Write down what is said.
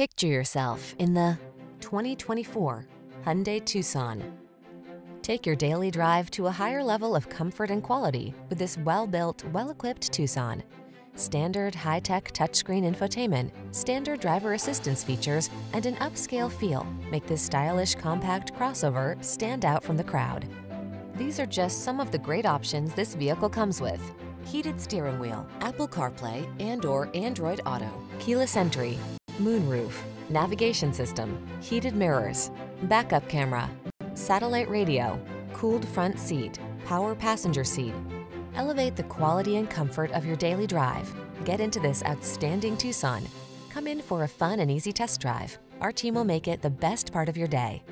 Picture yourself in the 2024 Hyundai Tucson. Take your daily drive to a higher level of comfort and quality with this well-built, well-equipped Tucson. Standard high-tech touchscreen infotainment, standard driver assistance features, and an upscale feel make this stylish compact crossover stand out from the crowd. These are just some of the great options this vehicle comes with. Heated steering wheel, Apple CarPlay and or Android Auto, keyless entry, moonroof, navigation system, heated mirrors, backup camera, satellite radio, cooled front seat, power passenger seat. Elevate the quality and comfort of your daily drive. Get into this outstanding Tucson. Come in for a fun and easy test drive. Our team will make it the best part of your day.